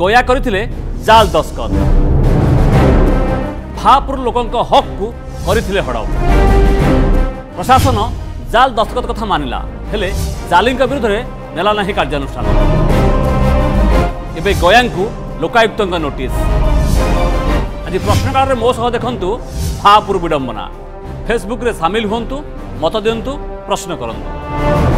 ଗୟା କରିଥିଲେ ଜାଲ ଦସ୍କତ ଭାପୁର ଲୋକଙ୍କ ହକ୍କୁ କରିଥିଲେ ହଡ଼ାଉ ପ୍ରଶାସନ ଜାଲ ଦସ୍ତଖତ କଥା ମାନିଲା ହେଲେ ଜାଲିଙ୍କ ବିରୁଦ୍ଧରେ ନେଲା ନାହିଁ କାର୍ଯ୍ୟାନୁଷ୍ଠାନ ଏବେ ଗୟାଙ୍କୁ ଲୋକାୟୁକ୍ତଙ୍କ ନୋଟିସ୍ ଆଜି ପ୍ରଶ୍ନକାଳରେ ମୋ ସହ ଦେଖନ୍ତୁ ଭାପୁର ବିଡ଼ମ୍ବନା ଫେସବୁକ୍ରେ ସାମିଲ ହୁଅନ୍ତୁ ମତ ଦିଅନ୍ତୁ ପ୍ରଶ୍ନ କରନ୍ତୁ